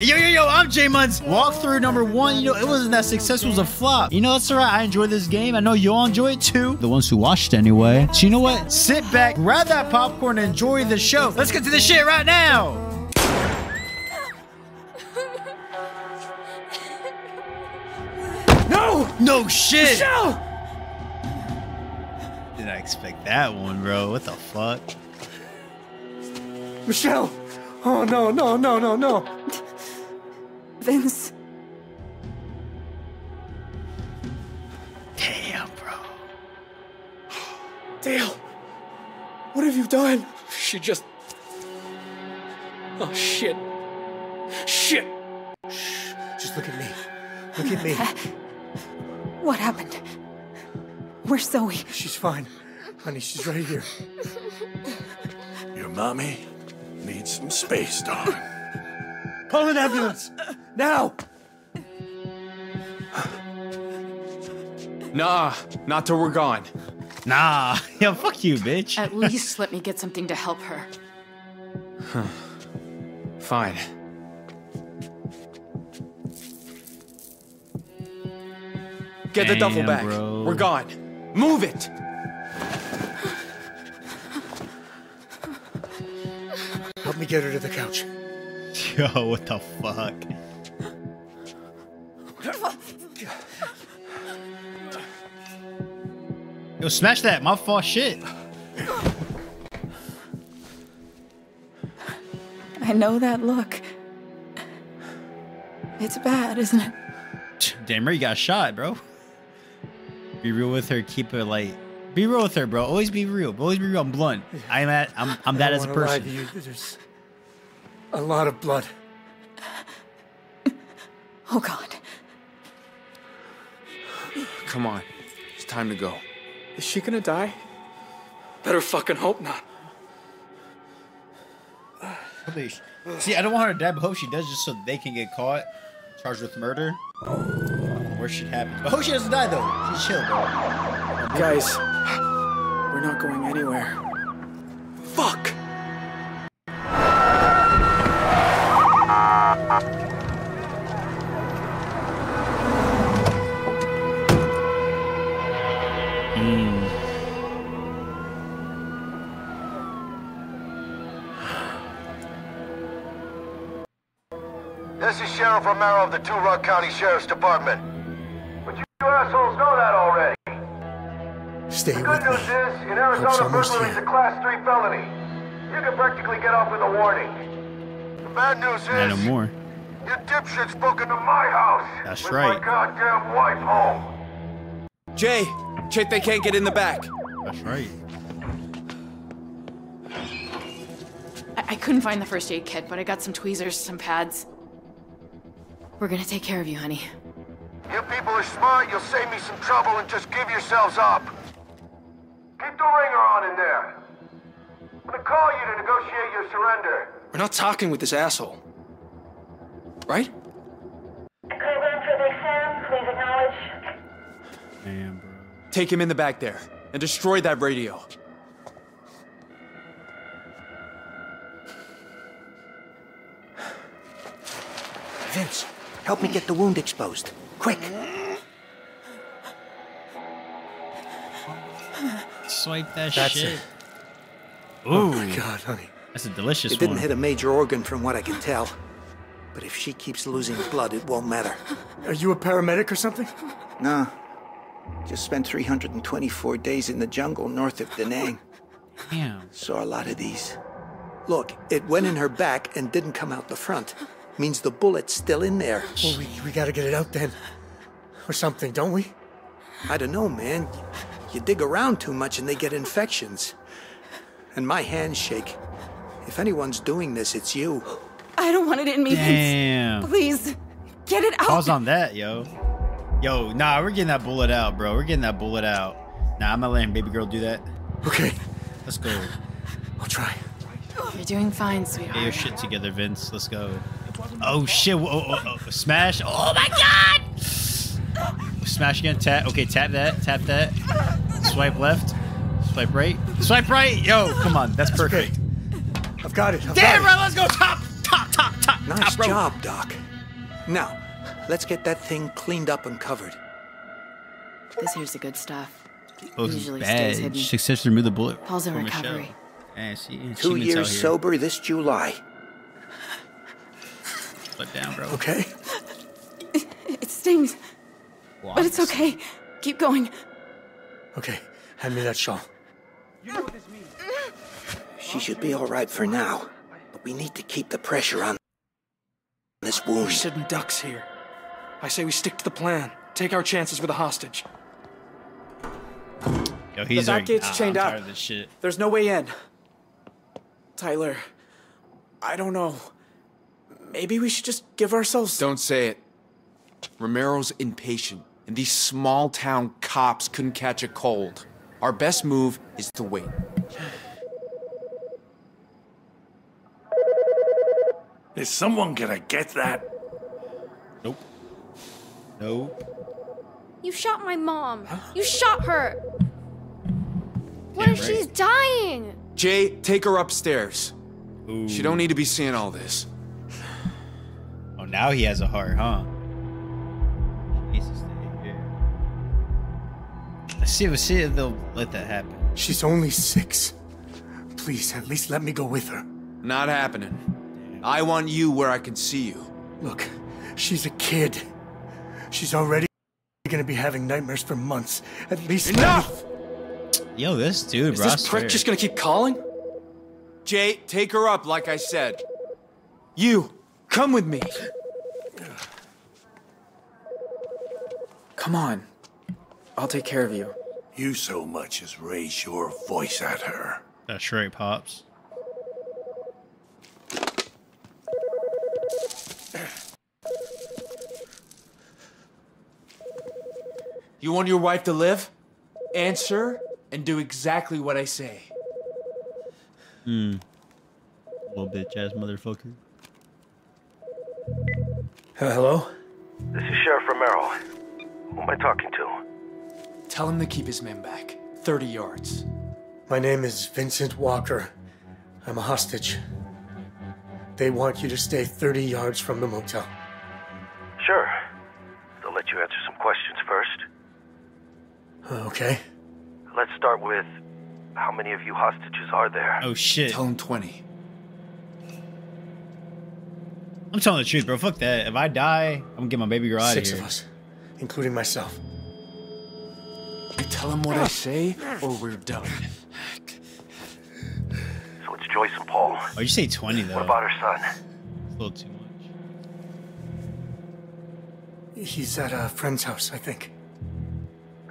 Yo, yo, yo, I'm JMunz. Walkthrough number one, you know, it wasn't that successful, it was a flop. You know, that's all right. I enjoy this game. I know you all enjoy it too. The ones who watched anyway. So you know what? Sit back, grab that popcorn, and enjoy the show. Let's get to the shit right now. No! No shit. Michelle! Did I expect that one, bro? What the fuck? Michelle! Oh, no, no, no, no, no. Vince. Damn, bro. Dale! What have you done? She just. Oh, shit. Shit! Shh. Just look at me. Look at me. Uh, what happened? Where's Zoe? She's fine. Honey, she's right here. Your mommy needs some space, darling. Call an ambulance! Now! Nah, not till we're gone. Nah. Yo, fuck you, bitch. At least let me get something to help her. Fine. Get the duffel Damn, bag. bro. We're gone. Move it! Help me get her to the couch. Yo, what the fuck? Yo, smash that. My fault shit. I know that look. It's bad, isn't it? Damn, right, you got shot, bro. Be real with her. Keep it like. Be real with her, bro. Always be real. Always be real. I'm blunt. I'm at. I'm. I'm that as a wanna lie to person. You. There's a lot of blood. Oh God. Come on. It's time to go. Is she gonna die? Better fucking hope not. Please. See, I don't want her to die, but hope she does just so they can get caught, charged with murder. Or shit happens. But hope she doesn't die though. She's chill, bro. Guys, we're not going anywhere. This Romero of the Two Rock County Sheriff's Department. But you assholes know that already. Stay The with good news me. is, in Arizona, almost burglary is a Class 3 felony. You can practically get off with a warning. The bad news is, Not no more. you dipshits broke into my house. That's with right. my goddamn wife home. Jay, check they can't get in the back. That's right. I, I couldn't find the first aid kit, but I got some tweezers, some pads. We're gonna take care of you, honey. You people are smart, you'll save me some trouble and just give yourselves up. Keep the ringer on in there. I'm gonna call you to negotiate your surrender. We're not talking with this asshole. Right? Program for the exam, please acknowledge. Damn, bro. Take him in the back there and destroy that radio. Help me get the wound exposed. Quick. Swipe that That's shit. it. Ooh, Oh my God, honey. that's a delicious It didn't one. hit a major organ from what I can tell. But if she keeps losing blood, it won't matter. Are you a paramedic or something? Nah. Just spent 324 days in the jungle north of Da Nang. Damn. Saw a lot of these. Look, it went in her back and didn't come out the front. Means the bullet's still in there. Well, we, we gotta get it out then. Or something, don't we? I don't know, man. You dig around too much and they get infections. And my hands shake. If anyone's doing this, it's you. I don't want it in me, Vince. Damn. Please, get it out. Pause on that, yo. Yo, nah, we're getting that bullet out, bro. We're getting that bullet out. Nah, I'm not letting baby girl do that. Okay, Let's go. I'll try. You're doing fine, sweetheart. Get your sweetheart. shit together, Vince. Let's go. Oh shit! Whoa, oh, oh, oh. Smash! Oh my god! Smash again. Tap. Okay, tap that. Tap that. Swipe left. Swipe right. Swipe right. Yo, come on. That's perfect. I've got it. I've Damn got right. Let's go. Top. Top. Top. Top. Nice job, Doc. Now, let's get that thing cleaned up and covered. This here's the good stuff. Oh, Usually bad. stays hidden. Successfully remove the bullet. Paul's in from Michelle. recovery. Yeah, see, Two years sober this July. Put down, bro. Okay? It stings, but it's okay. Keep going. Okay, hand me that shawl. She should be all right for now, but we need to keep the pressure on this wound. We're wound. sitting ducks here. I say we stick to the plan. Take our chances with a hostage. Yo, he's back like, gate's "Nah, chained up." tired of this shit. There's no way in. Tyler, I don't know. Maybe we should just give ourselves. Don't say it. Romero's impatient, and these small town cops couldn't catch a cold. Our best move is to wait. Is someone gonna get that? Nope. Nope. You shot my mom. You shot her. What if right. she's dying? Jay, take her upstairs. Ooh. She don't need to be seeing all this. Now he has a heart, huh? Jesus, yeah. Let's see, let's see if they'll let that happen. She's only six. Please, at least let me go with her. Not happening. I want you where I can see you. Look, she's a kid. She's already gonna be having nightmares for months. At least. let me- Enough! Yo, this dude, Is bro. I this prick just gonna keep calling? Jay, take her up like I said. You, come with me. Come on. I'll take care of you. You so much as raise your voice at her. That straight pops. You want your wife to live? Answer and do exactly what I say. Hmm. Little bitch ass motherfucker. Uh, hello? This is Sheriff Romero. Who am I talking to? Tell him to keep his men back. 30 yards. My name is Vincent Walker. I'm a hostage. They want you to stay 30 yards from the motel. Sure. They'll let you answer some questions first. Uh, Okay. Let's start with how many of you hostages are there? Oh shit. Tell him 20. I'm telling the truth, bro. Fuck that. If I die, I'm gonna get my baby girl out of here. Six of us, including myself. You tell him what I say, or we're done. So it's Joyce and Paul. Oh, you say 20 though. What about her son? It's a little too much. He's at a friend's house, I think.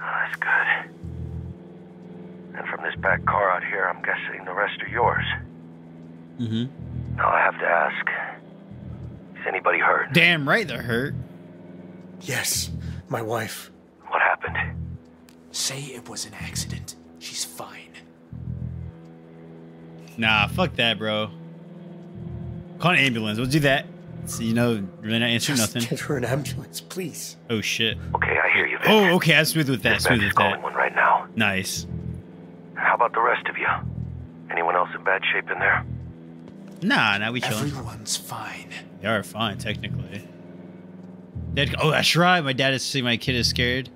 Oh, that's good. And from this back car out here, I'm guessing the rest are yours. Mm-hmm. Now I have to ask Is anybody hurt? Damn right they're hurt. Yes, my wife. What happened? Say it was an accident. She's fine. Nah, fuck that, bro. Call an ambulance. We'll do that. So, you know, really not answering Just nothing. get her an ambulance, please. Oh shit. Okay, I hear you, Vince. Oh, okay. I'm smooth with that. Smooth Dispatcher's with calling that. one right now. Nice. How about the rest of you? Anyone else in bad shape in there? Nah, nah, we chilling. Everyone's fine. They are fine, technically. Dad, oh, that's right. My dad is saying my kid is scared.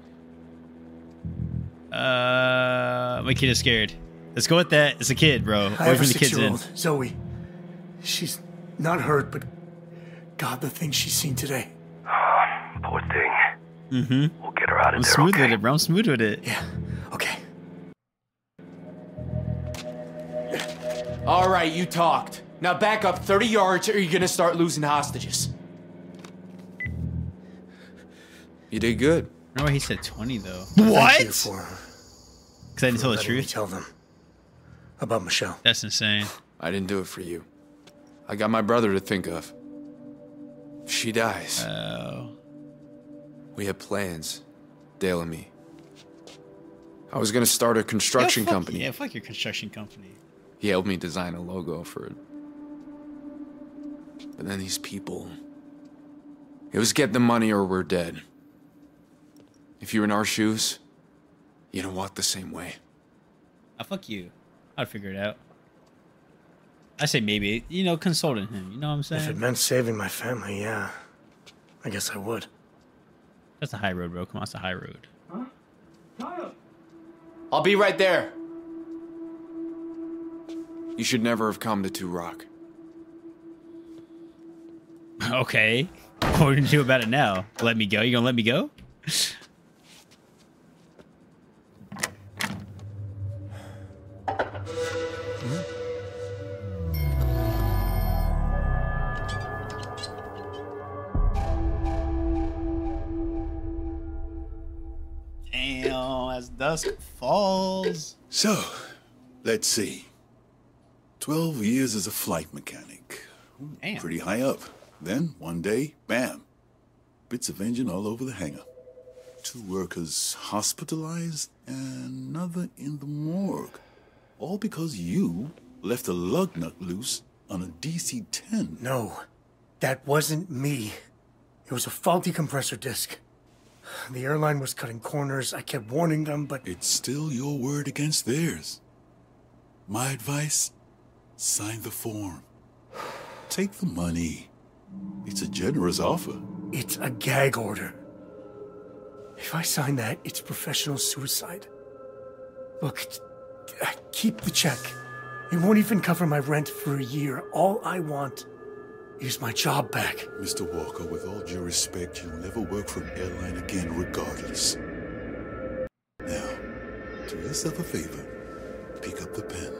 Uh, my kid is scared. Let's go with that. It's a kid, bro. I Wait have a the kids in. six-year-old, Zoe. She's not hurt, but God, the things she's seen today. Poor thing. Mm-hmm. We'll get her out of I'm there. smooth okay? with it, bro. I'm smooth with it. Yeah. Okay. All right, you talked. Now back up 30 yards or you're gonna start losing hostages. You did good. Remember he said 20, though. Thank you for Because I didn't tell the letting me truth? tell them about Michelle. That's insane. I didn't do it for you. I got my brother to think of. If she dies, Oh. we had plans, Dale and me. I was gonna start a construction Yeah, fuck- company. Yeah, fuck your construction company. He helped me design a logo for it. But then these people. It was get the money or we're dead. If you're in our shoes, you don't walk the same way. Ah, fuck you. I'd figure it out. I say maybe, you know, consulting him. You know what I'm saying? If it meant saving my family, yeah. I guess I would. That's the high road, bro. Come on, it's the high road. Huh? I'll be right there. You should never have come to Two Rock. Okay. What are you gonna do about it now? Let me go? You gonna let me go? dusk falls. So, let's see. 12 years as a flight mechanic. Damn. Pretty high up. Then, one day, bam. Bits of engine all over the hangar. Two workers hospitalized, and another in the morgue. All because you left a lug nut loose on a DC 10. No, that wasn't me. It was a faulty compressor disc. The airline was cutting corners. I kept warning them, but It's still your word against theirs. My advice sign the form. Take the money. It's a generous offer. it's a gag order. If I sign that, it's professional suicide. Look, uh, keep the check. It won't even cover my rent for a year. All I want is my job back. Mr. Walker, with all due respect, you'll never work for an airline again, regardless. Now, do yourself a favor. Pick up the pen.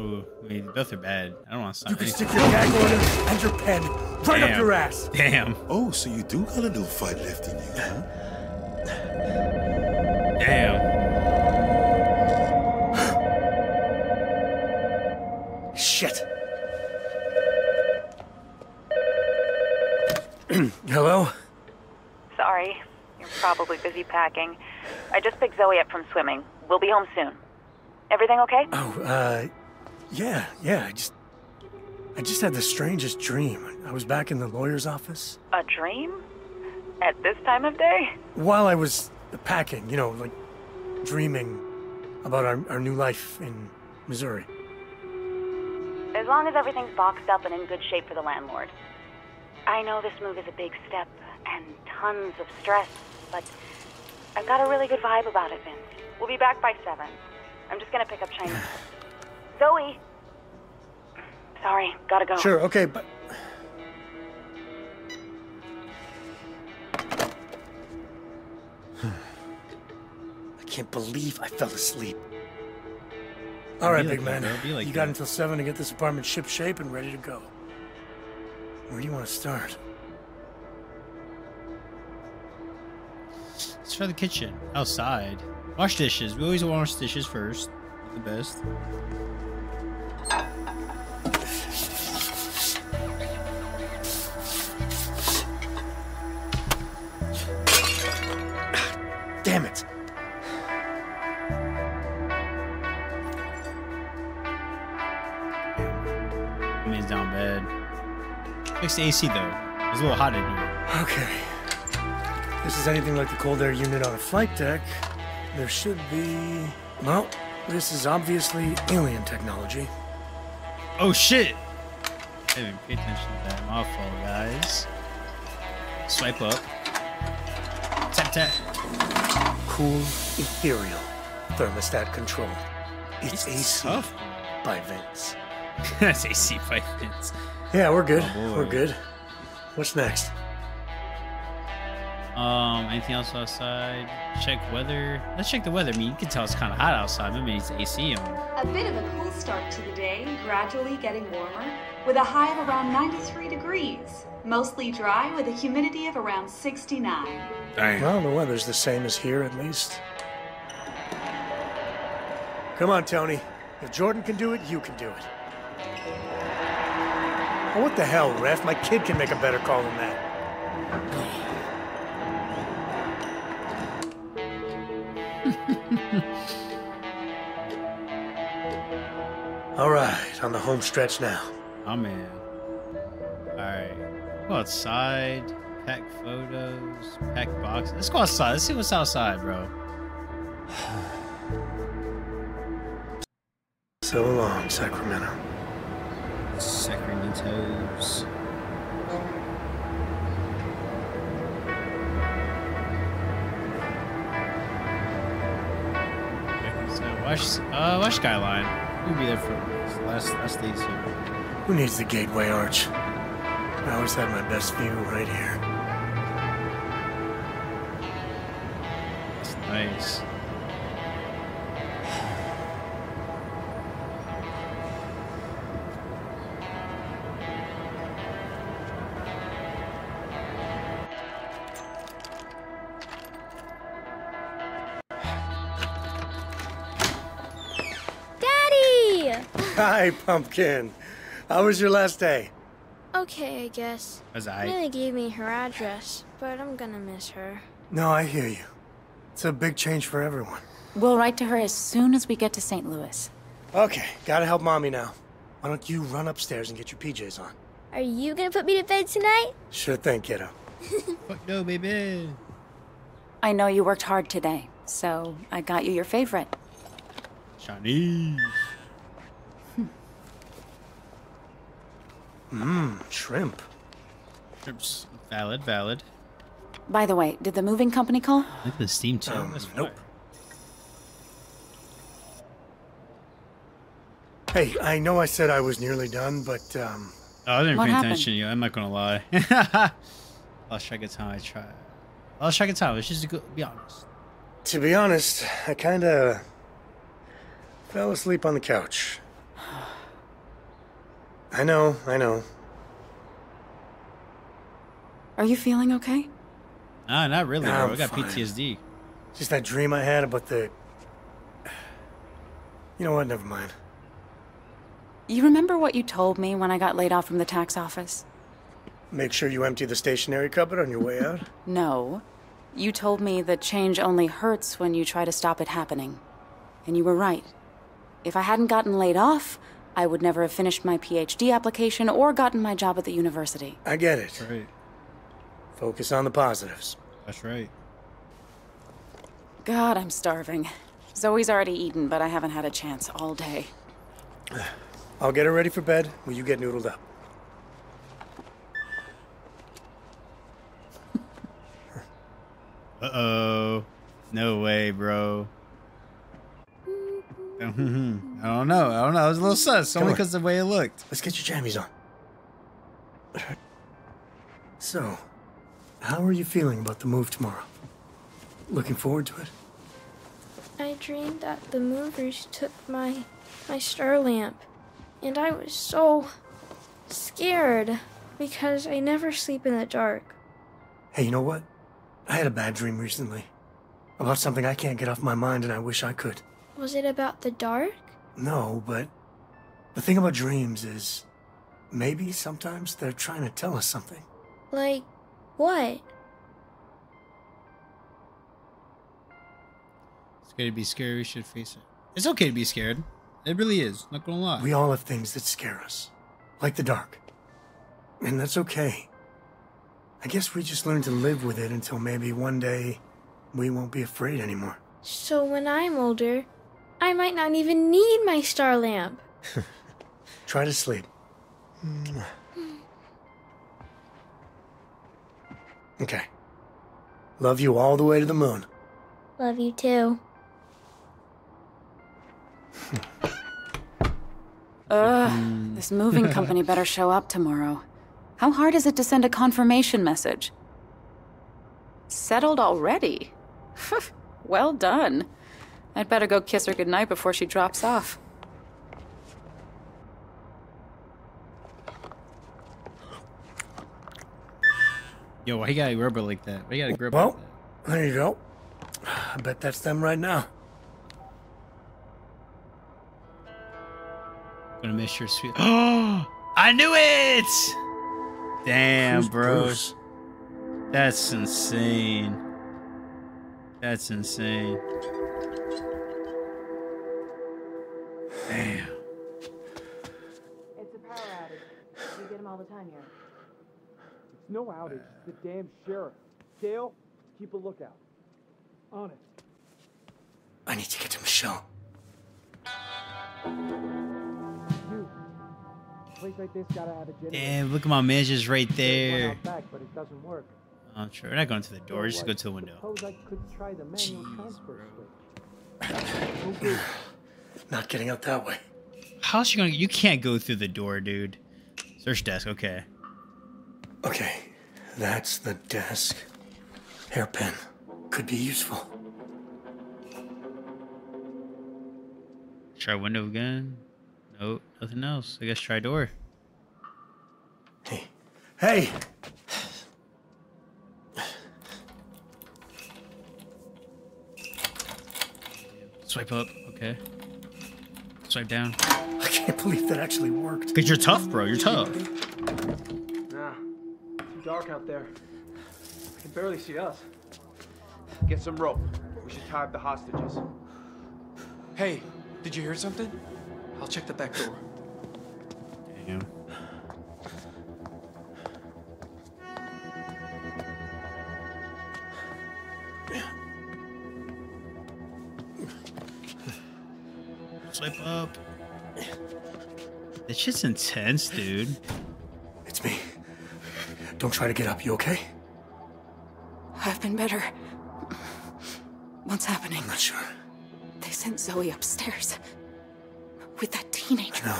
Ooh, I mean, both are bad. I don't want to sign You can anything. stick your gag order and your pen right up your ass. Damn. Oh, so you do got a little fight left in you, huh? Damn. Hello? Sorry. You're probably busy packing. I just picked Zoe up from swimming. We'll be home soon. Everything okay? Oh, uh, yeah, yeah. I just, I just had the strangest dream. I was back in the lawyer's office A dream? At this time of day? while I was packing. You know, like dreaming about our, our new life in Missouri. As long as everything's boxed up and in good shape for the landlord. I know this move is a big step and tons of stress, but I've got a really good vibe about it, Vince. We'll be back by seven. I'm just gonna pick up Chinese. Zoe! Sorry, gotta go. Sure, okay, but I can't believe I fell asleep. All right, big that, man. like you got that. until seven to get this apartment ship shape and ready to go. Where do you want to start? Let's try the kitchen. Outside. Wash dishes. We always wash dishes first. The best. Damn it! Fix the AC though. It's a little hot in here. Okay. This is anything like the cold air unit on a flight deck. There should be. Well, this is obviously alien technology. Oh shit! I didn't pay attention to that. My fault, guys. Swipe up. Tap tap. Cool, ethereal thermostat control. It's AC tough. by Vince. That's AC five minutes. Yeah, we're good. Oh, we're good. What's next? Um, anything else outside? Check weather. Let's check the weather. I mean, you can tell it's kind of hot outside. Maybe it's AC on. A bit of a cool start to the day, gradually getting warmer, with a high of around 93 degrees. Mostly dry with a humidity of around 69. Well, the weather's the same as here, at least. Come on, Tony. If Jordan can do it, you can do it. Oh, what the hell, ref? My kid can make a better call than that. All right, on the home stretch now. Oh, I'm in. Alright. Go outside. Pack photos. Pack boxes. Let's go outside. Let's see what's outside, bro. So long, Sacramento. Sacramento's. So watch, uh, Wash Skyline. We'll be there for last last days here. Who needs the Gateway Arch? I always had my best view right here. It's nice. Hi, Pumpkin. How was your last day? Okay, I guess. Was I? Millie gave me her address, but I'm gonna miss her. No, I hear you. It's a big change for everyone. We'll write to her as soon as we get to St. Louis. Okay, gotta help Mommy now. Why don't you run upstairs and get your PJs on? Are you gonna put me to bed tonight? Sure thing, kiddo. Fuck no, baby. I know you worked hard today, so I got you your favorite. Chinese. Mmm, shrimp. Oops. Valid, valid. By the way, did the moving company call? Look at the steam too. Um, nope. Hey, I know I said I was nearly done, but, um, Oh, I didn't pay happened? attention. Yeah, I'm not gonna lie. Lost track of time. I tried. Lost track of time. Let's just go, be honest. to be honest, I kinda fell asleep on the couch. I know, I know. Are you feeling okay? Nah, not really, bro. I'm I got fine. PTSD. Just that dream I had about the. You know what? Never mind. You remember what you told me when I got laid off from the tax office? Make sure you empty the stationery cupboard on your way out. No. You told me that change only hurts when you try to stop it happening. And you were right. If I hadn't gotten laid off, I would never have finished my PhD application or gotten my job at the university. I get it. Right. Focus on the positives. That's right. God, I'm starving. Zoe's already eaten, but I haven't had a chance all day. I'll get her ready for bed. Will you get noodled up? Uh oh. No way, bro. Mm-hmm. I don't know. I don't know. I was a little sus, Come only because of the way it looked. Let's get your jammies on. So, how are you feeling about the move tomorrow? Looking forward to it? I dreamed that the movers took my my star lamp, and I was so scared because I never sleep in the dark. Hey, you know what? I had a bad dream recently. About something I can't get off my mind and I wish I could. Was it about the dark? No, but the thing about dreams is maybe sometimes they're trying to tell us something. Like what? It's okay to be scared. We should face it. It's okay to be scared. It really is. Not gonna lie. We all have things that scare us, like the dark. And that's okay. I guess we just learn to live with it until maybe one day we won't be afraid anymore. So when I'm older, I might not even need my star lamp. Try to sleep. Mm. Okay. Love you all the way to the moon. Love you too. Ugh, this moving company better show up tomorrow. How hard is it to send a confirmation message? Settled already? well done. I'd better go kiss her goodnight before she drops off. Yo, why you got a rubber like that? Why you got a grip it Well, like that? there you go. I bet that's them right now. Gonna miss your sweet. Oh, I knew it! Damn, Who's bro. Bruce? That's insane. That's insane. No outage. It's the damn sheriff. Dale, keep a lookout. On it. I need to get to Michelle. Place like this gotta have a generator. Damn, look at my man just right there. out back, but it doesn't work. Oh, I'm sure we're not going to the door. Just go to the window. Suppose I could try the manual transfer switch. Not getting out that way. How's she gonna? You can't go through the door, dude. Search desk. Okay. Okay, that's the desk. Hairpin. Could be useful. Try window again. Nope, nothing else. I guess try door. Hey! Hey! Swipe up. Okay. Swipe down. I can't believe that actually worked. Cause you're tough, bro. You're tough. Nah, too dark out there. I can barely see us. Get some rope. We should tie up the hostages. Hey, did you hear something? I'll check the back door. Damn. Swipe up. This shit's intense, dude. It's me. Don't try to get up, you okay? I've been better. What's happening? I'm not sure. They sent Zoe upstairs. With that teenager. No.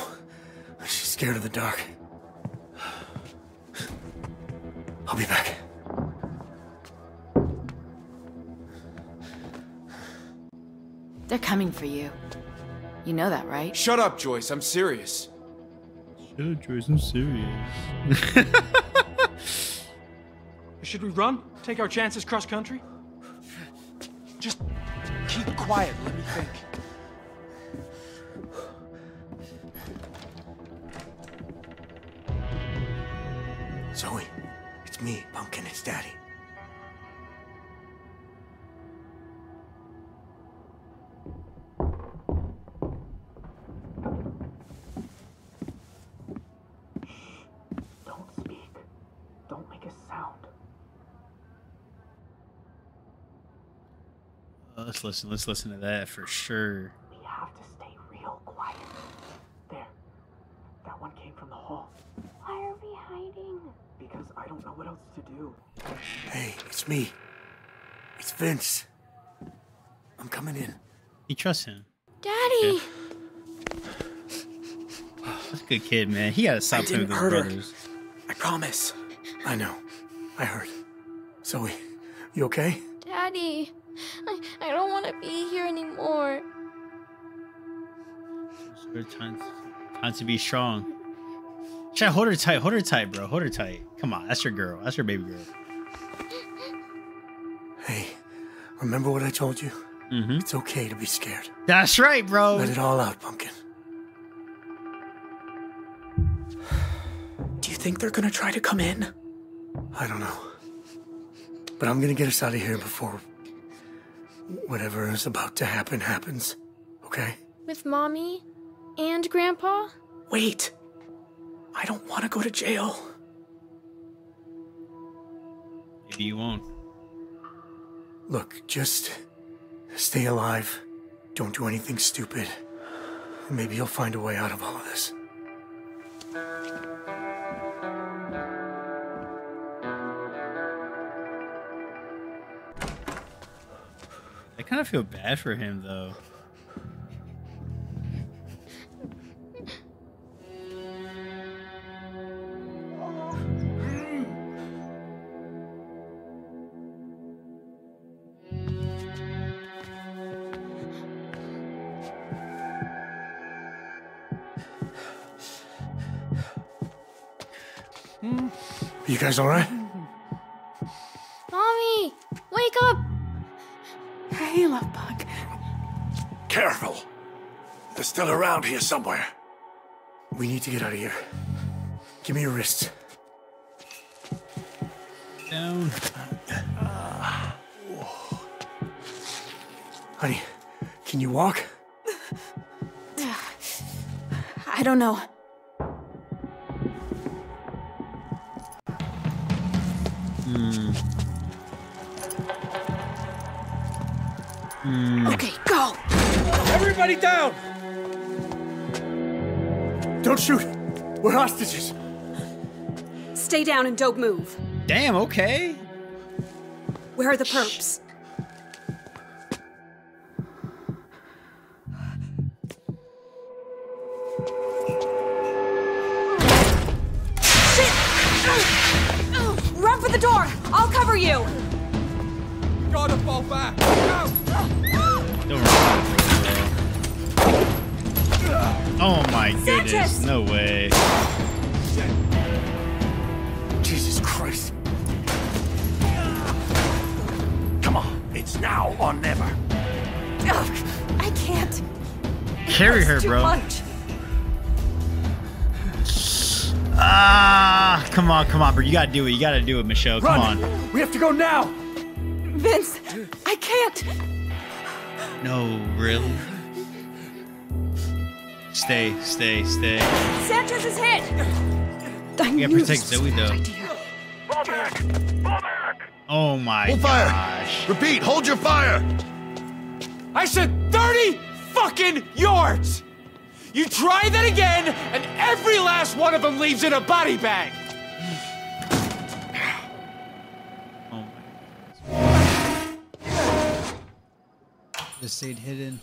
She's scared of the dark. I'll be back. They're coming for you. You know that, right? Shut up, Joyce. I'm serious. Shut up, Joyce. I'm serious. Should we run? Take our chances cross country? Just keep quiet. Let me think. Listen. Let's listen to that for sure. We have to stay real quiet. There. That one came from the hall. Why are we hiding? Because I don't know what else to do. Hey, it's me. It's Vince. I'm coming in. You trust him. Daddy! That's a good kid, man. He gotta stop I playing didn't with his hurt her. brothers. I promise. I know. I heard. Zoe, you okay? Good time, time to be strong. Try hold her tight. Hold her tight, bro. Hold her tight. Come on, that's your girl. That's your baby girl. Hey, remember what I told you? Mm-hmm. It's okay to be scared. That's right, bro. Let it all out, Pumpkin. Do you think they're gonna try to come in? I don't know. But I'm gonna get us out of here before whatever is about to happen happens. Okay? With mommy and grandpa? Wait. I don't want to go to jail. Maybe you won't. Look, just stay alive. Don't do anything stupid. Maybe you'll find a way out of all of this. I kind of feel bad for him, though. You guys alright? Mommy! Wake up! Hey, love bug. Careful. They're still around here somewhere. We need to get out of here. Give me your wrists. Down. Ah. Honey, can you walk? I don't know. Hmm. Okay, go. Everybody down! Don't shoot. We're hostages. Stay down and don't move. Damn, okay. Where are the perps? Gotta do it. You gotta do it, Michelle. Come Run. on. We have to go now. Vince, I can't. No, really? Stay, stay, stay. Sanchez is hit. I You gotta knew protect this was Zoe, a good though. Oh my Hold fire. gosh. Repeat, hold your fire. I said 30 fucking yards! You try that again, and every last one of them leaves in a body bag! Stayed hidden.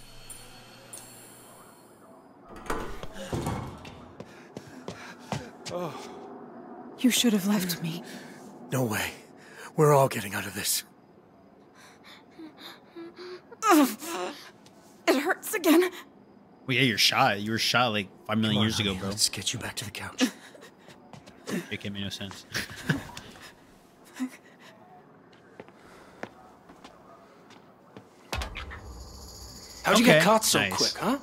Oh. You should have left me. No way. We're all getting out of this. It hurts again. Well, yeah, you're shot. You were shot like five million on, years ago, bro. Let's get you back to the couch. It made no sense. How'd you get caught so nice. quick, huh?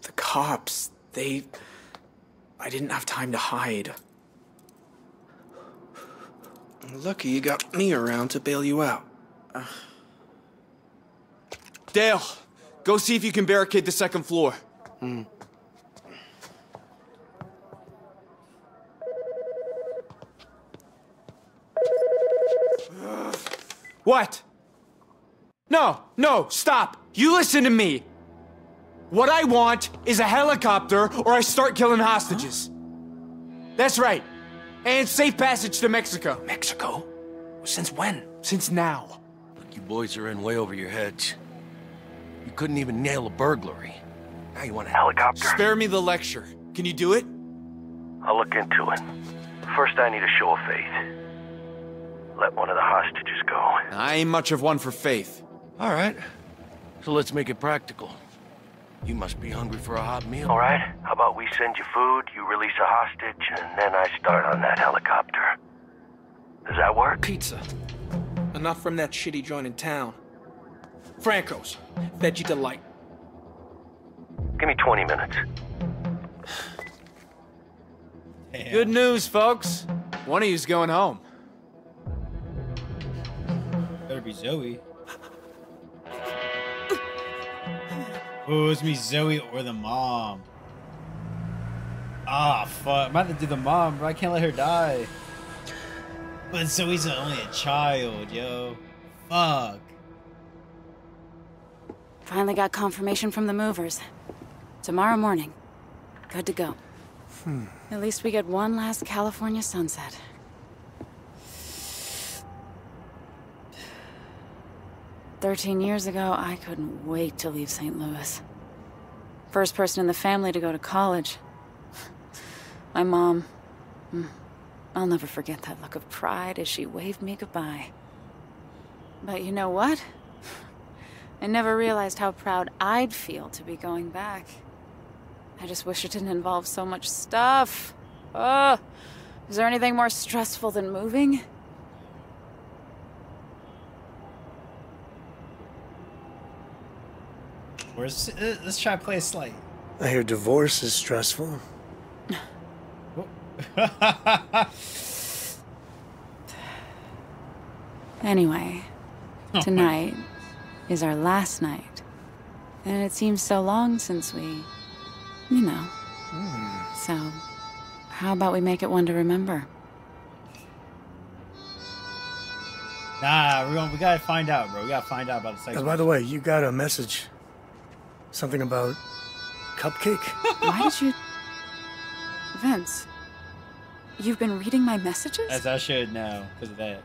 The cops, they. I didn't have time to hide. Lucky you got me around to bail you out. Dale, go see if you can barricade the second floor. Hmm. What? No, no, stop. You listen to me. What I want is a helicopter or I start killing hostages. That's right. And safe passage to Mexico. Mexico? Since when? Since now. Look, you boys are in way over your heads. You couldn't even nail a burglary. Now you want a Helicopter. Spare me the lecture. Can you do it? I'll look into it. First, I need a show of faith. Let one of the hostages go. I ain't much of one for faith. All right. So let's make it practical. You must be hungry for a hot meal. All right? How about we send you food, you release a hostage, and then I start on that helicopter? Does that work? Pizza. Enough from that shitty joint in town. Franco's. Veggie Delight. Give me 20 minutes. Good news, folks. One of you's going home. Better be Zoe. Oh, it's me, Zoe, or the mom. Ah, fuck. I'm about to do the mom, but I can't let her die. But Zoe's only a child, yo. Fuck. Finally got confirmation from the movers. Tomorrow morning. Good to go. Hmm. At least we get one last California sunset. Thirteen years ago, I couldn't wait to leave St. Louis. First person in the family to go to college. My mom. mm, I'll never forget that look of pride as she waved me goodbye. But you know what? I never realized how proud I'd feel to be going back. I just wish it didn't involve so much stuff. Ugh. Is there anything more stressful than moving? Where's, uh, let's try to play a slight. I hear divorce is stressful. Anyway, Oh my- tonight is our last night. And it seems so long since we, you know. So, how about we make it one to remember? Nah, we're going. We gotta find out, bro. We gotta find out about the sex. Uh, by the way, you got a message. Something about cupcake? Why did you. Vince, you've been reading my messages? As I should know, because of that.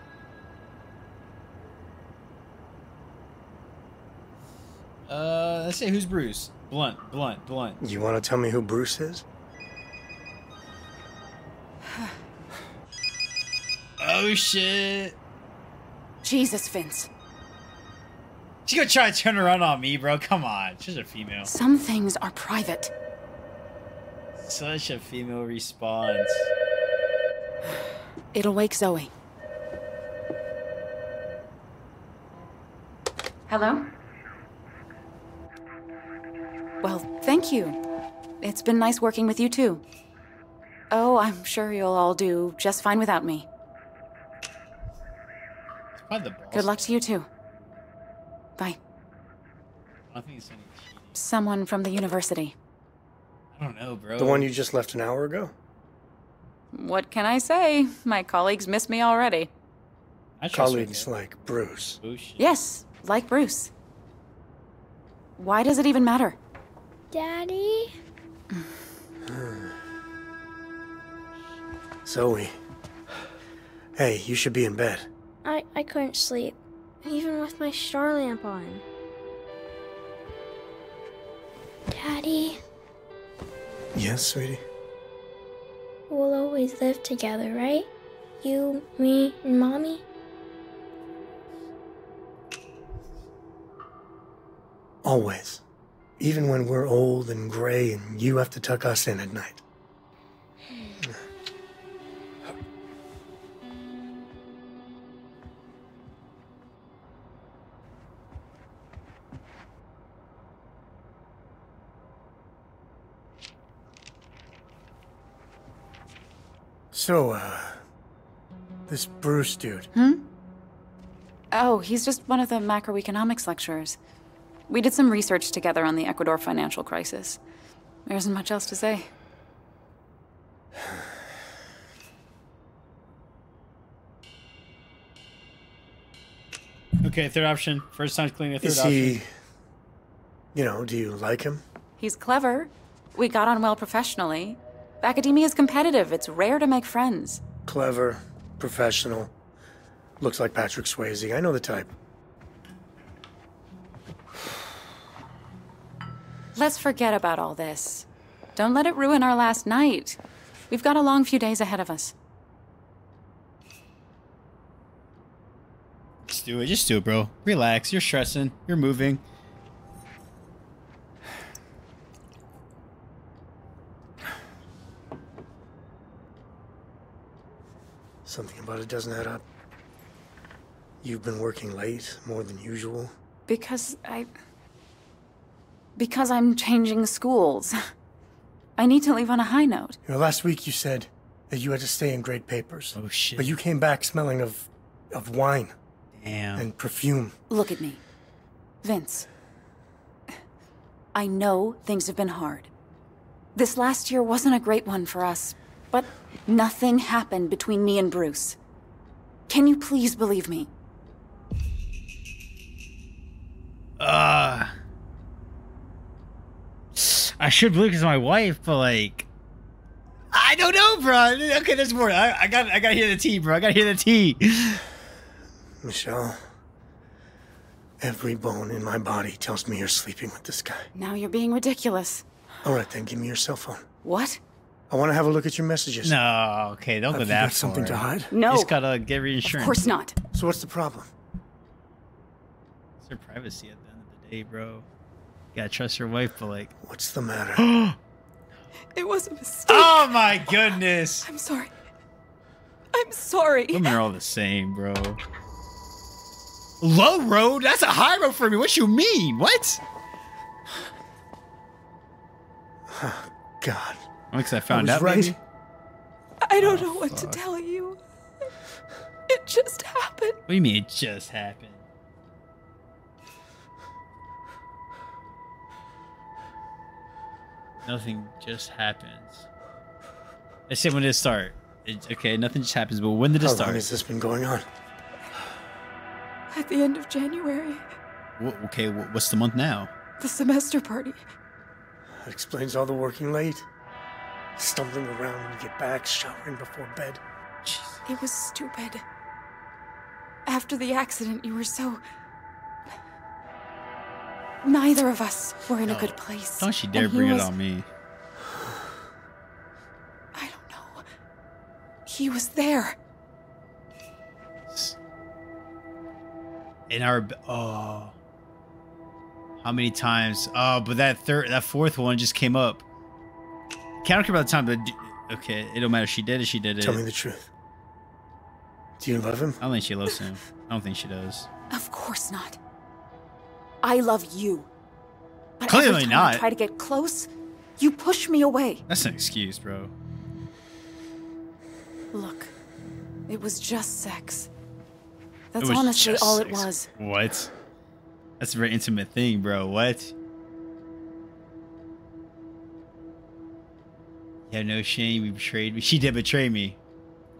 Uh, let's say who's Bruce? Blunt, blunt, blunt. You want to tell me who Bruce is? Oh shit! Jesus, Vince. She's gonna try to turn around on me, bro. Come on, she's a female. Some things are private. Such a female response. It'll wake Zoe. Hello? Well, thank you. It's been nice working with you too. Oh, I'm sure you'll all do just fine without me. The balls. Good luck to you too. Bye. I think it's any Someone from the university. I don't know, bro. The one you just left an hour ago? What can I say? My colleagues miss me already. Colleagues like Bruce. Yes, like Bruce. Why does it even matter? Daddy? Zoe. Hey, you should be in bed. I, I couldn't sleep, even with my star lamp on. Daddy, Yes, sweetie? we'll always live together, right? You, me, and Mommy? Always. Even when we're old and gray and you have to tuck us in at night. So, uh, this Bruce dude, Hmm? Oh, he's just one of the macroeconomics lecturers. We did some research together on the Ecuador financial crisis. There isn't much else to say. Okay, third option. First time cleaning a third is option. he, you know, do you like him? He's clever. We got on well professionally. Academia is competitive. It's rare to make friends. Clever, professional. Looks like Patrick Swayze. I know the type. Let's forget about all this. Don't let it ruin our last night. We've got a long few days ahead of us. Just do it. Just do it, bro. Relax. You're stressing. You're moving. Something about it doesn't add up. You've been working late, more than usual. Because I. Because I'm changing schools. I need to leave on a high note. You know, last week you said that you had to stay in grade papers. Oh shit. But you came back smelling of of wine. Damn. And perfume. Look at me. Vince. I know things have been hard. This last year wasn't a great one for us, but nothing happened between me and Bruce. Can you please believe me? Uh I should believe it's my wife, but like I don't know, bro. Okay, there's more. I, I got I gotta hear the tea, bro. I gotta hear the tea. Michelle, every bone in my body tells me you're sleeping with this guy. Now you're being ridiculous. All right, then give me your cell phone. What? I want to have a look at your messages. No, okay, don't Have go you that got something to hide? No. You just gotta get reinsurance. Of course not. So what's the problem? It's their privacy at the end of the day, bro. You gotta trust your wife, but like What's the matter? It was a mistake. Oh my goodness. I'm sorry. I'm sorry. Women are all the same, bro. Low road? That's a high road for me. What you mean? What? God. Because I found was out. right. maybe? I don't know oh, what to tell you. It just happened. What do you mean it just happened? Nothing just happens. I said when did it start? It, okay, nothing just happens, but when did it How start? long has this been going on? At the end of January, Wh- okay, wh- what's the month now? the semester party. That explains all the working late. Stumbling around when you get back, showering before bed. It was stupid. After the accident, you were so. Neither of us were in a good place. Don't you dare And he bring it on me. I don't know. He was there. In our b- oh, how many times? Oh, but that third, that fourth one just came up. Okay, I don't care about the time, but okay, it don't matter. She did it. She did it. Tell me the truth. Do you love him? I don't think she loves him. I don't think she does. Of course not. I love you. But every Clearly time not. I try to get close, you push me away. That's an excuse, bro. Look, it was just sex. That's honestly just all it was. What? That's a very intimate thing, bro. What? Yeah, no shame. You betrayed me. She did betray me.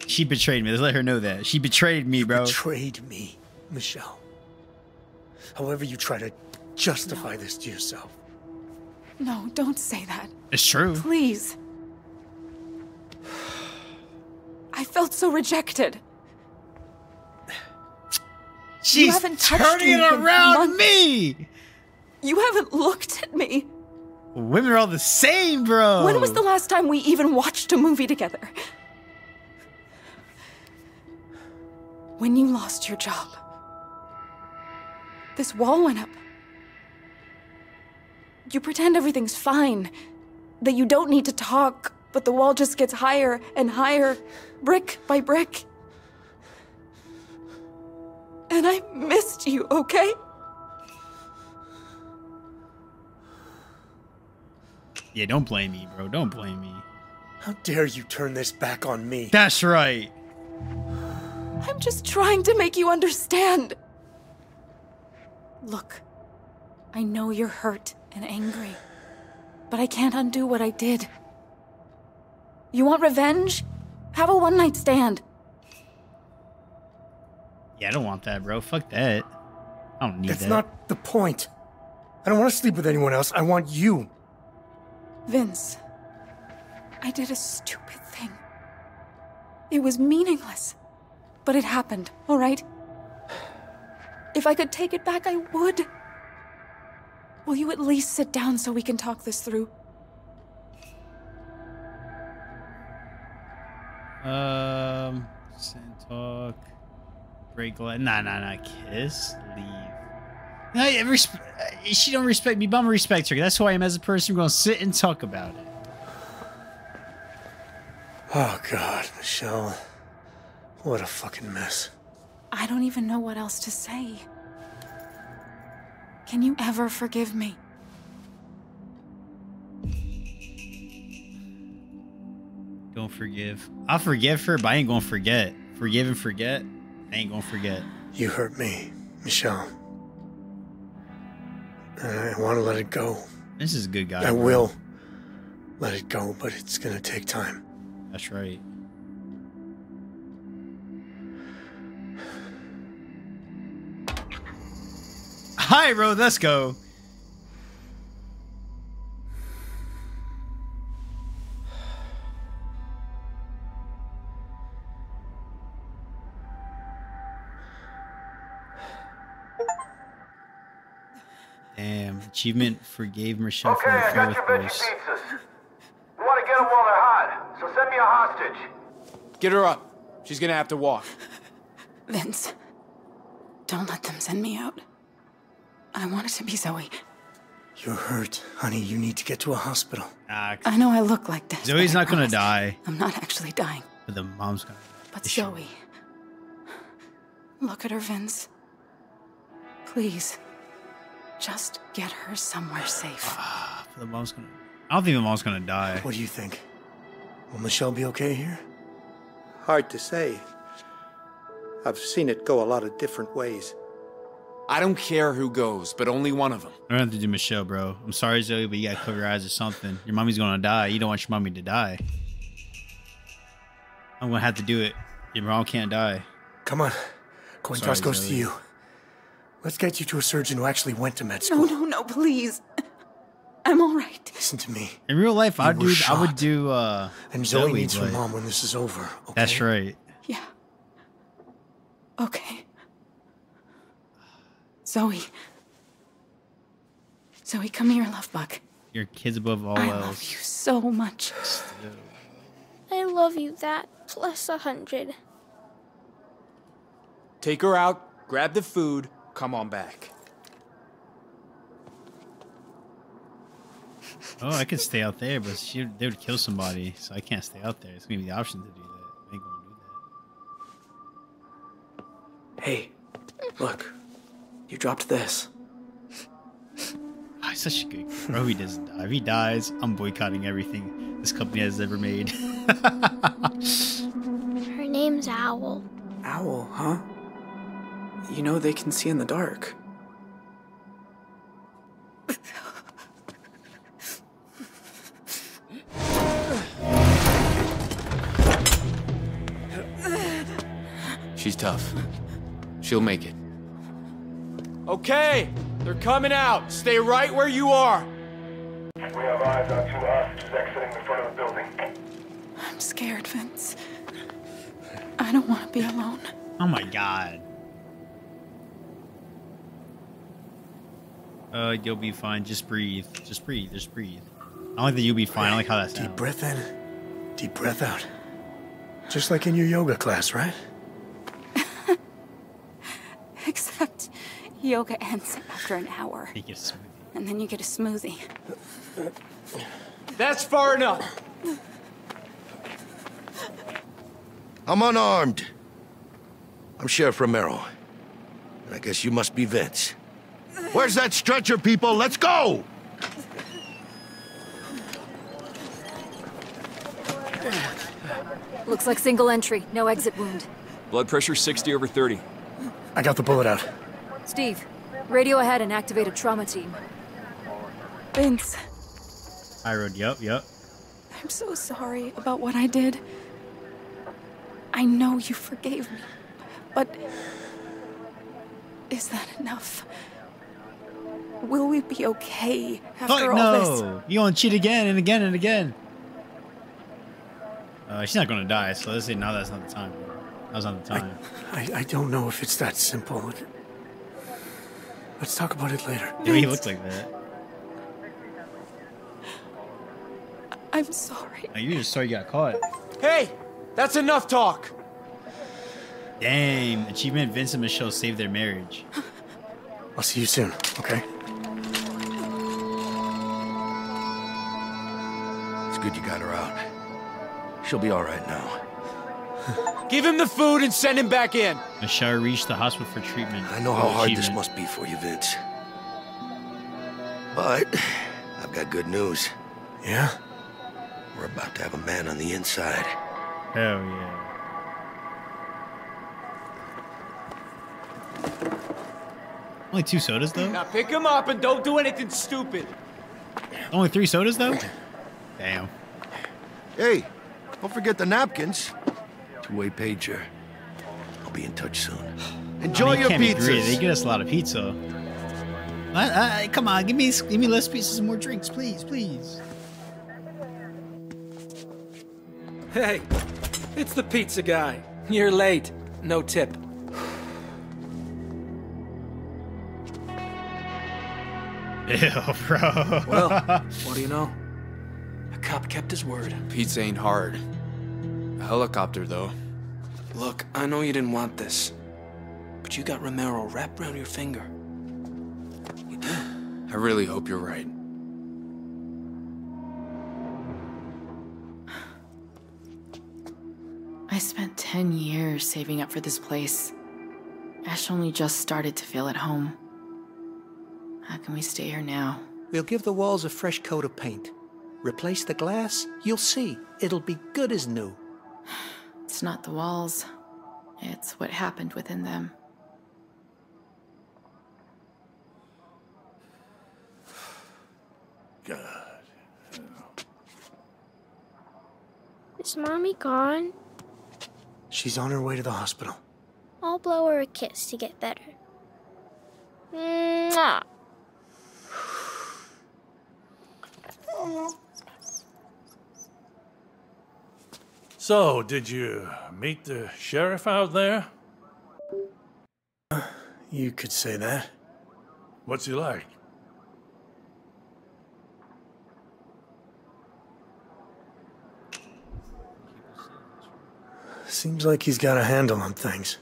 She betrayed me. Let's let her know that. She betrayed me, bro. Betrayed me, Michelle. However, you try to justify this to yourself. No, don't say that. It's true. Please. I felt so rejected. She's you haven't touched turning me it around months. me. You haven't looked at me. Women are all the same, bro. When was the last time we even watched a movie together? When you lost your job. This wall went up. You pretend everything's fine, that you don't need to talk, but the wall just gets higher and higher, brick by brick. And I missed you, okay? Yeah, don't blame me, bro. Don't blame me. How dare you turn this back on me? That's right. I'm just trying to make you understand. Look, I know you're hurt and angry, but I can't undo what I did. You want revenge? Have a one night stand. Yeah, I don't want that, bro. Fuck that. I don't need That's that. not the point. I don't want to sleep with anyone else. I want you. Vince, I did a stupid thing. It was meaningless, but it happened, all right? If I could take it back, I would. Will you at least sit down so we can talk this through? Um, talk, break. Gla- nah, nah, nah. Kiss, leave. No, yeah, resp- uh, she don't respect me, but I'm respect her. That's who I am as a person. We're gonna sit and talk about it. Oh, God, Michelle. What a fucking mess. I don't even know what else to say. Can you ever forgive me? Don't forgive. I'll forgive her, but I ain't gonna forget. Forgive and forget. I ain't gonna forget. You hurt me, Michelle. And I want to let it go. This is a good guy. I bro. will let it go, but it's gonna take time. That's right. Hi, bro. Let's go. Damn. Achievement forgave Michelle Okay, for I her affair got with your veggie Bruce. pizzas. You want to get them while they're hot, so send me a hostage. Get her up. She's gonna have to walk. Vince, don't let them send me out. I want it to be Zoe. You're hurt, honey. You need to get to a hospital. Nah, I know I look like this. Zoe's not gonna die, I'm not actually dying. but the mom's gonna. But Zoe, look at her, Vince. Please, just get her somewhere safe. Ah, the mom's gonna. I don't think the mom's gonna die. What do you think? Will Michelle be okay here? Hard to say. I've seen it go a lot of different ways. I don't care who goes, but only one of them. I don't have to do Michelle, bro. I'm sorry, Zoe, but you gotta cover your eyes or something. Your mommy's gonna die. You don't want your mommy to die. I'm gonna have to do it. Your mom can't die. Come on. Coin Sorry, toss goes to you. Let's get you to a surgeon who actually went to med school. no, no, no, please. I'm all right. Listen to me. In real life, I'd were do. I would do. uh And Zoe, Zoe, needs her mom when this is over. Okay? That's right. Yeah. Okay. Zoe. Zoe, come here, love bug. Your kids above all I else. love you so much. I love you that plus a hundred. Take her out, grab the food, come on back. Oh, I could stay out there, but she, they would kill somebody, so I can't stay out there. It's gonna be the option to do that. I ain't gonna do Hey, look. You dropped this. that. Oh, he's such a good. kid. Bro, he doesn't die. If he dies, I'm boycotting everything this company has ever made. Her name's Owl. Owl, huh? You know they can see in the dark. She's tough. She'll make it. Okay, they're coming out. Stay right where you are. We have eyes on two hostages exiting the front of the building. I'm scared, Vince. I don't want to be alone. oh my god. Uh, you'll be fine. Just breathe. Just breathe. Just breathe. I like that you'll be fine. I like how that sounds. Deep breath in, deep breath out. Just like in your yoga class, right? Except yoga ends after an hour. He gets smoothie. And then you get a smoothie. That's far enough. I'm unarmed. I'm Sheriff Romero. And I guess you must be Vince. Where's that stretcher, people? Let's go! Looks like single entry, no exit wound. Blood pressure 60 over 30. I got the bullet out. Steve, radio ahead and activate a trauma team. Vince, I road. Yup. Yup. I'm so sorry about what I did. I know you forgave me, but is that enough? Will we be okay after Fuck all this? no! You gonna cheat again and again and again. Uh, she's not gonna die, so let's see. now that's not the time. Now's not the time. I, I don't know if it's that simple. Let's talk about it later. Yeah, he looked like that. I'm sorry. Like, you're just sorry you got caught. Hey, that's enough talk. Damn, achievement Vince and Michelle saved their marriage. I'll see you soon, okay? Good you got her out. She'll be all right now. Give him the food and send him back in. Michelle reached the hospital for treatment. I know how hard this must be for you, Vince. But I've got good news. Yeah? We're about to have a man on the inside. Hell yeah. Only two sodas though? Now pick him up and don't do anything stupid. Only three sodas though? Damn. Hey, don't forget the napkins. Two-way pager. I'll be in touch soon. Enjoy I mean, your can't be greedy. They pizzas. get us a lot of pizza. I, I, come on, give me give me less pizzas and more drinks, please, please. Hey, it's the pizza guy. You're late. No tip. Ew, bro. Well, what do you know? A cop kept his word. Pizza ain't hard. A helicopter, though. Look, I know you didn't want this, but you got Romero wrapped around your finger. I really hope you're right. I spent 10 years saving up for this place. Ash only just started to feel at home. How can we stay here now? We'll give the walls a fresh coat of paint. Replace the glass, you'll see. It'll be good as new. It's not the walls, it's what happened within them. God. Is mommy gone? She's on her way to the hospital. I'll blow her a kiss to get better. Mwah. So, did you meet the sheriff out there? You could say that. What's he like? Seems like he's got a handle on things.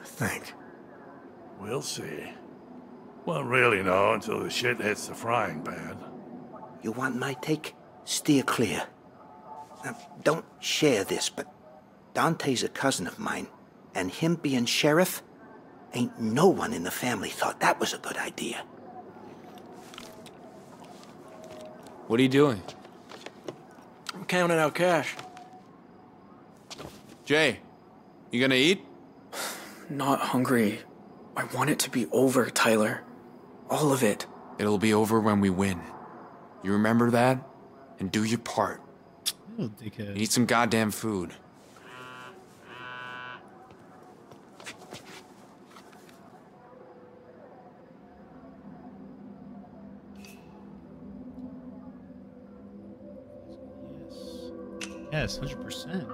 I think. We'll see. Won't really know until the shit hits the frying pan. You want my take? Steer clear. Now, don't share this, but Dante's a cousin of mine, and him being sheriff, ain't no one in the family thought that was a good idea. What are you doing? I'm counting out cash. Jay, you gonna eat? Not hungry. I want it to be over, Tyler. All of it. It'll be over when we win. You remember that? And do your part. Oh, dickhead. Eat some goddamn food. Yes, hundred percent.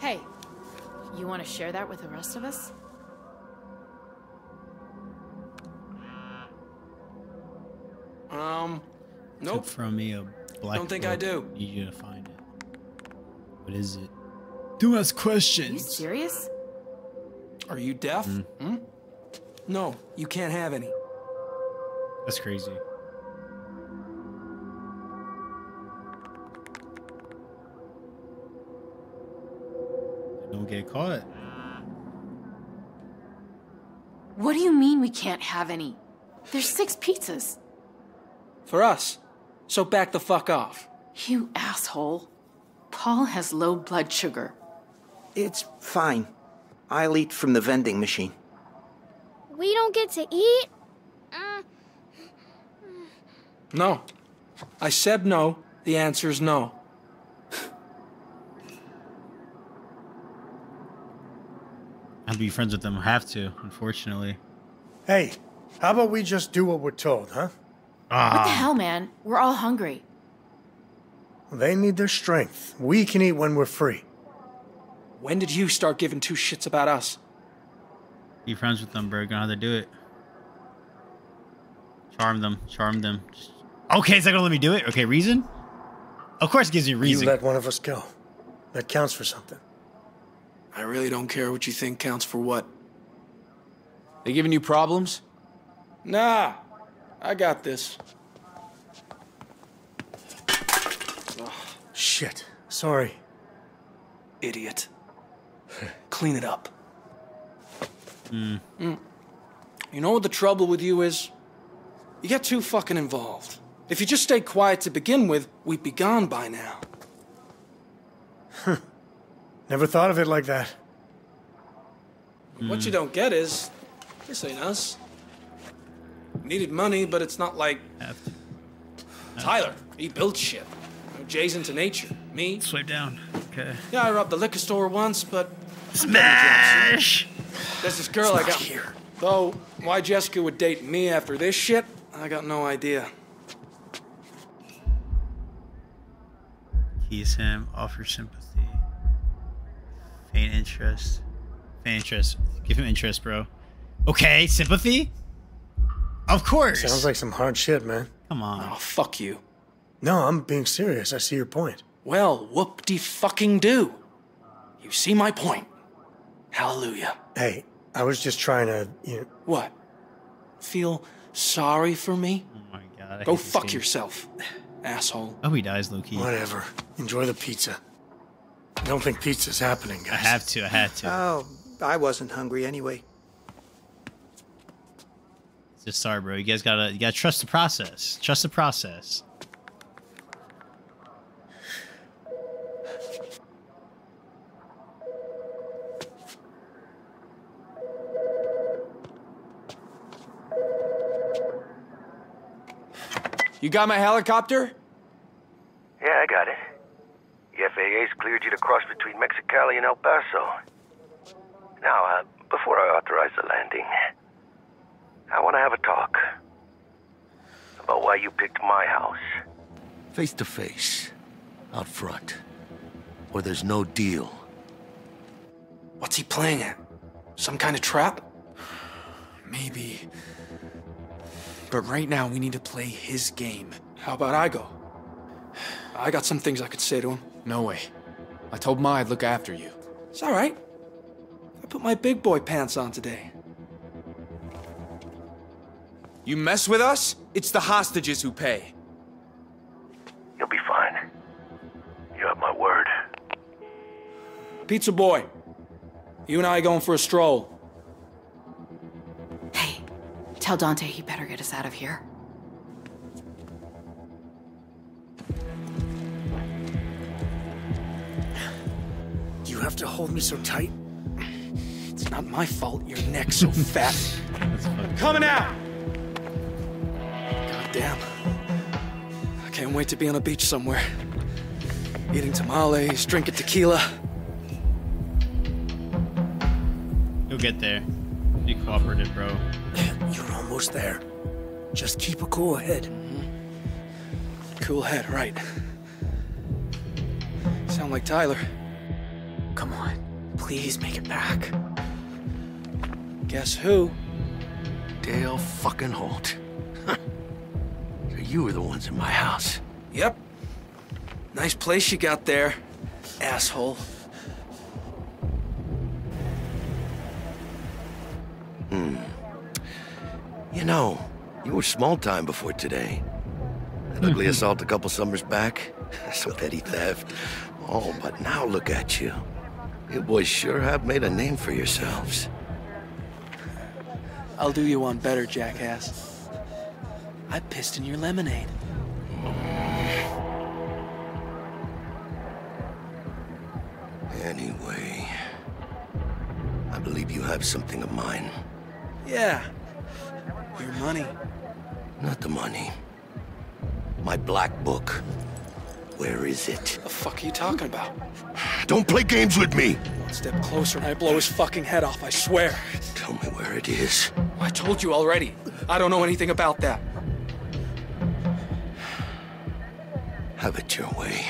Hey, you want to share that with the rest of us? Nope. Took from me a black. Don't think I do. Need you to find it. What is it? Don't ask You serious? Are you deaf? Mm. Hmm? No, you can't have any. That's crazy. Don't get caught. What do you mean we can't have any? There's six pizzas. For us. So back the fuck off. You asshole. Paul has low blood sugar. It's fine. I'll eat from the vending machine. We don't get to eat? Mm. No. I said no. The answer is no. I'll be friends with them. Have to, unfortunately. Hey, how about we just do what we're told, huh? Ah. What the hell, man? We're all hungry. They need their strength. We can eat when we're free. When did you start giving two shits about us? Be friends with them, bro. Gonna how to do it. Charm them. Charm them. Just- Okay, it's not gonna let me do it. Okay, reason? Of course, it gives you reason. You let one of us go. That counts for something. I really don't care what you think counts for what. They giving you problems? Nah, I got this. Shit. Sorry. Idiot. Clean it up. Hmm. Mm. You know what the trouble with you is? You get too fucking involved. If you just stayed quiet to begin with, we'd be gone by now. Never thought of it like that. What you don't get is, this ain't us. Needed money, but it's not like Tyler. He built shit. Jay's into nature. Me, Swipe down. Okay. yeah, I robbed the liquor store once, but Smash! there's this girl I got here. Though why Jessica would date me after this shit, I got no idea. Tease him. Offer sympathy. Feign interest. Feign interest. Give him interest, bro. Okay, sympathy? Of course. Sounds like some hard shit, man. Come on. Oh, fuck you. No, I'm being serious. I see your point. Well, whoop de fucking do. You see my point. Hallelujah. Hey, I was just trying to, you know. What? Feel sorry for me? Oh my god. I Go fuck yourself, asshole. Oh, he dies, Loki. Whatever. Enjoy the pizza. I don't think pizza's happening, guys. I have to. I had to. Oh, I wasn't hungry anyway. Just sorry, bro. You guys gotta you gotta trust the process. Trust the process. You got my helicopter? Yeah, I got it. The FAA's cleared you to cross between Mexicali and El Paso. Now, uh, before I authorize the landing, I want to have a talk about why you picked my house. Face to face, out front, where there's no deal. What's he playing at? Some kind of trap? Maybe. But right now, we need to play his game. How about I go? I got some things I could say to him. No way. I told Ma I'd look after you. It's all right. I put my big boy pants on today. You mess with us, it's the hostages who pay. You'll be fine. You have my word. Pizza boy, you and I going for a stroll. Hey, tell Dante he better get us out of here. You have to hold me so tight. It's not my fault your neck's so fat. Coming out! Damn. I can't wait to be on a beach somewhere. Eating tamales, drinking tequila. You'll get there. Be cooperative, bro. You're almost there. Just keep a cool head. Mm-hmm. Cool head, right. Sound like Tyler. Come on. Please make it back. Guess who? Dale fucking Holt. You were the ones in my house. Yep. Nice place you got there, asshole. Hmm. You know, you were small time before today. That ugly assault a couple summers back. Some petty theft. Oh, but now look at you. You boys sure have made a name for yourselves. I'll do you one better, jackass. I pissed in your lemonade. Anyway, I believe you have something of mine. Yeah. Your money. Not the money. My black book. Where is it? The fuck are you talking about? Don't play games with me! One step closer and I blow his fucking head off, I swear. Tell me where it is. I told you already. I don't know anything about that. Have it your way.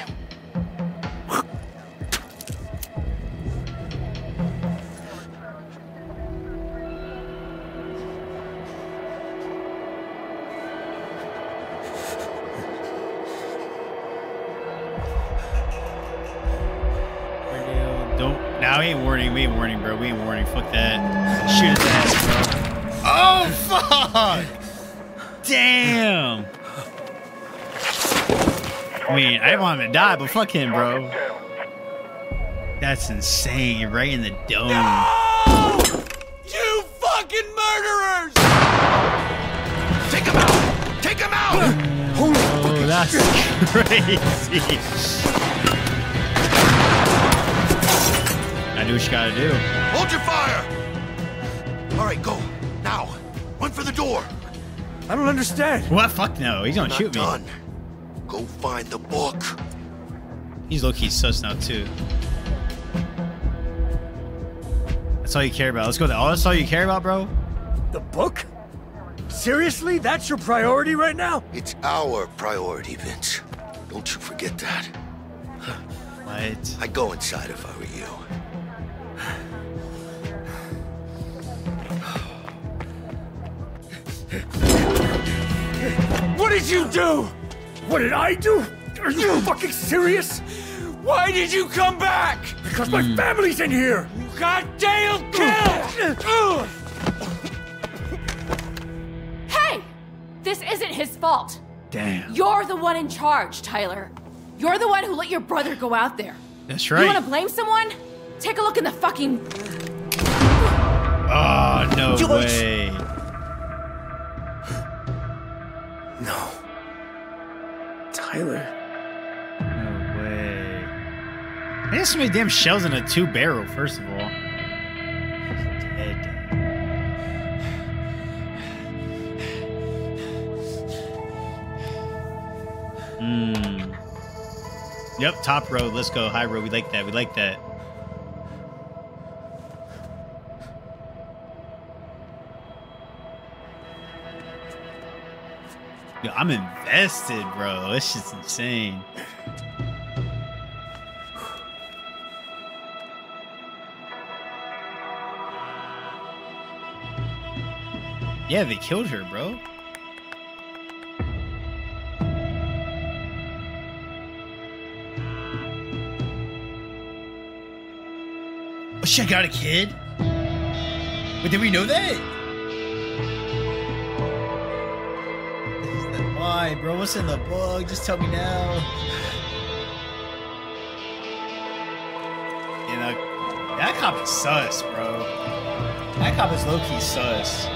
Radio, don't. Now we ain't warning. We ain't warning, bro. We ain't warning. Fuck that. Shoot his ass, bro. Oh, fuck! Damn! I mean, I didn't want him to die, but fuck him, bro. That's insane. Right in the dome. No! You fucking murderers! Take him out! Take him out! Oh, that's crazy. I do what you gotta do. Hold your fire! All right, go. Now. Run for the door. I don't understand. What? Fuck no. He's gonna Not shoot me. done. Go find the book. He's low key sus now, too. That's all you care about. Let's go there. Oh, that's all you care about, bro? The book? Seriously? That's your priority right now? It's our priority, Vince. Don't you forget that. What? I'd go inside if I were you. What did you do? What did I do? Are you fucking serious? Why did you come back? Because my family's in here! You got Dale killed! Hey! This isn't his fault. Damn. You're the one in charge, Tyler. You're the one who let your brother go out there. That's right. You want to blame someone? Take a look in the fucking. Oh, no George. way. No. Tyler. No way. There's so many damn shells in a two barrel, first of all. Hmm. Yep, top road. Let's go. High road. We like that. We like that. Yo, I'm invested, bro. This shit's insane. Yeah, they killed her, bro. Oh, she got a kid? But did we know that? Why, bro? What's in the book? Just tell me now. You know, that cop is sus, bro. That cop is low-key sus.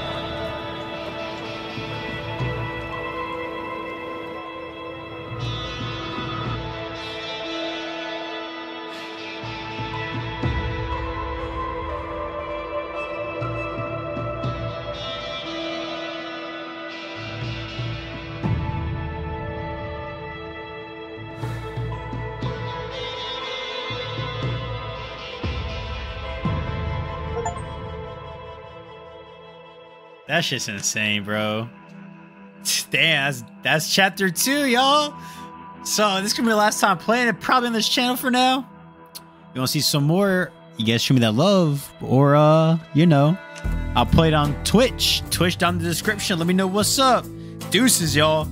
That shit's insane, bro. Damn, that's, that's chapter two, y'all. So this is gonna be the last time playing it, probably on this channel for now. You wanna see some more? You guys show me that love, or uh, you know, I'll play it on Twitch. Twitch down in the description. Let me know what's up. Deuces, y'all.